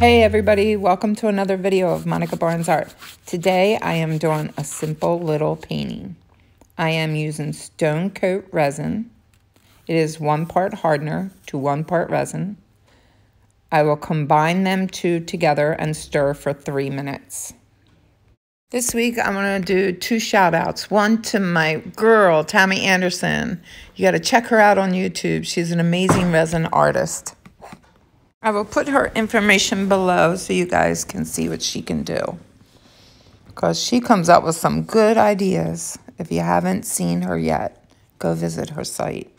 Hey everybody, welcome to another video of Monica Barnes Art. Today I am doing a simple little painting. I am using Stone Coat resin. It is one part hardener to one part resin. I will combine them two together and stir for three minutes. This week I'm going to do two shout outs. One to my girl, Tammy Anderson. You got to check her out on YouTube. She's an amazing resin artist. I will put her information below so you guys can see what she can do. Because she comes up with some good ideas. If you haven't seen her yet, go visit her site.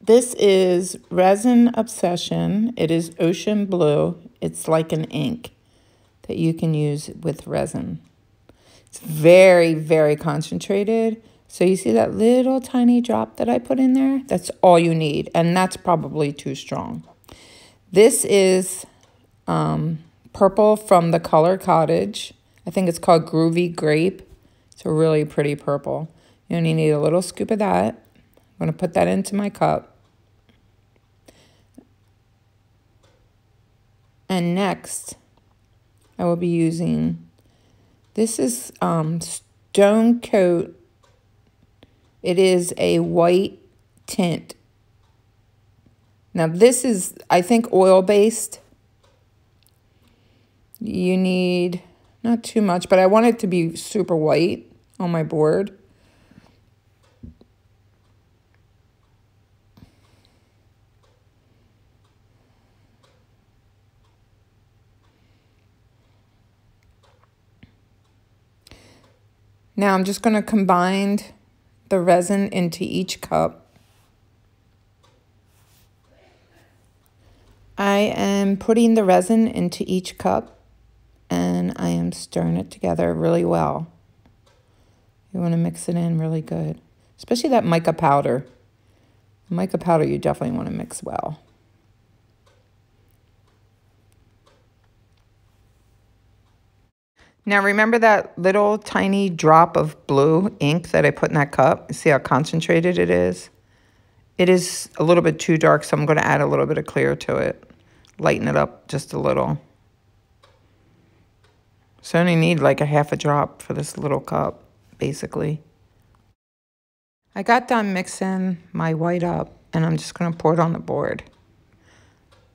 This is Resin Obsession. It is ocean blue. It's like an ink that you can use with resin. It's very, very concentrated. So you see that little tiny drop that I put in there? That's all you need. And that's probably too strong. This is um, purple from the Color Cottage. I think it's called Groovy Grape. It's a really pretty purple. You only need a little scoop of that. I'm going to put that into my cup. And next, I will be using this is um, Stone Coat. It is a white tint. Now this is, I think, oil-based. You need not too much, but I want it to be super white on my board. Now I'm just going to combine the resin into each cup. I am putting the resin into each cup and I am stirring it together really well. You want to mix it in really good, especially that mica powder. mica powder you definitely want to mix well. Now remember that little tiny drop of blue ink that I put in that cup? See how concentrated it is? It is a little bit too dark, so I'm going to add a little bit of clear to it. Lighten it up just a little. So I only need like a half a drop for this little cup, basically. I got done mixing my white up, and I'm just going to pour it on the board.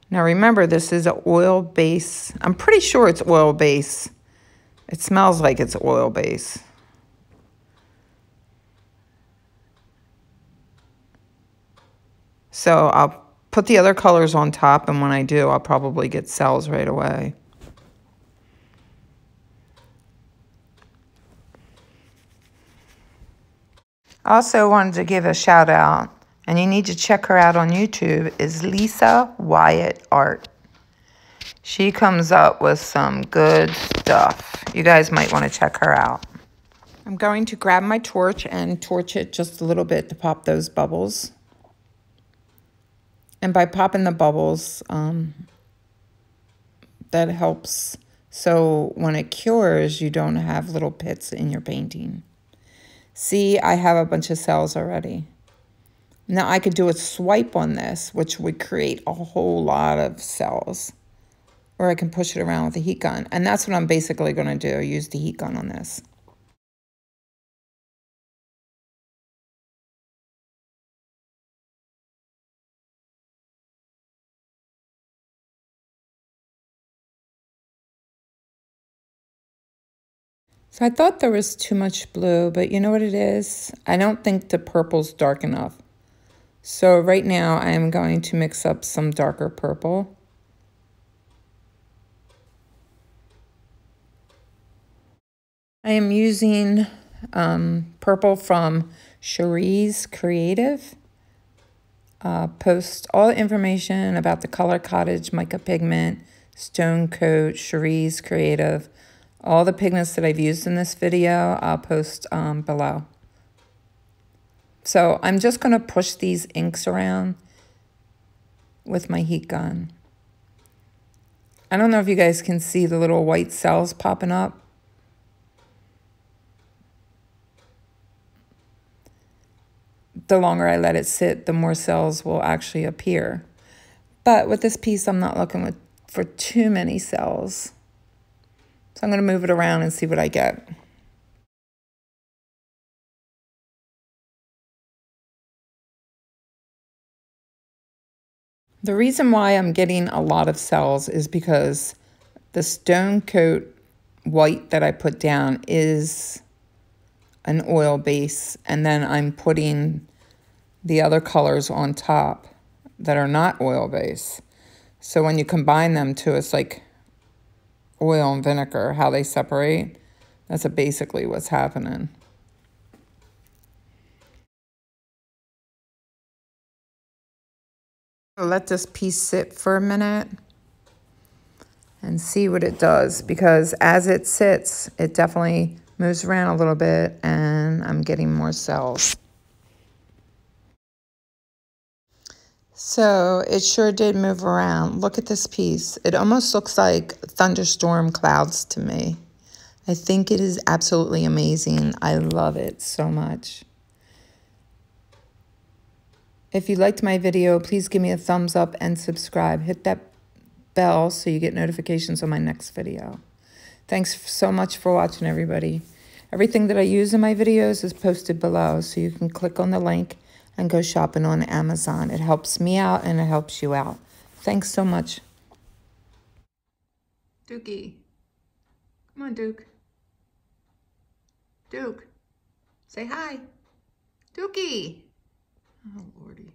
Now remember, this is an oil base. I'm pretty sure it's oil base. It smells like it's oil base. So I'll put the other colors on top, and when I do, I'll probably get cells right away. I also wanted to give a shout out, and you need to check her out on YouTube, is Lisa Wyatt Art. She comes up with some good stuff. You guys might want to check her out. I'm going to grab my torch and torch it just a little bit to pop those bubbles. And by popping the bubbles, um, that helps so when it cures, you don't have little pits in your painting. See, I have a bunch of cells already. Now I could do a swipe on this, which would create a whole lot of cells or I can push it around with a heat gun. And that's what I'm basically going to do, use the heat gun on this. So I thought there was too much blue, but you know what it is? I don't think the purple's dark enough. So right now I am going to mix up some darker purple. I am using um, purple from Cherie's Creative. Uh, post all the information about the Color Cottage mica pigment, Stone Coat, Cherie's Creative, all the pigments that I've used in this video, I'll post um, below. So I'm just going to push these inks around with my heat gun. I don't know if you guys can see the little white cells popping up. the longer I let it sit, the more cells will actually appear. But with this piece, I'm not looking with for too many cells. So I'm going to move it around and see what I get. The reason why I'm getting a lot of cells is because the stone coat white that I put down is an oil base and then I'm putting the other colors on top that are not oil base. So when you combine them to it's like oil and vinegar, how they separate, that's basically what's happening. let this piece sit for a minute and see what it does because as it sits, it definitely moves around a little bit and I'm getting more cells. So it sure did move around. Look at this piece. It almost looks like thunderstorm clouds to me. I think it is absolutely amazing. I love it so much. If you liked my video, please give me a thumbs up and subscribe. Hit that bell so you get notifications on my next video. Thanks so much for watching, everybody. Everything that I use in my videos is posted below, so you can click on the link and go shopping on Amazon. It helps me out and it helps you out. Thanks so much. Dookie. Come on, Duke. Duke. Say hi. Dookie. Oh, Lordy.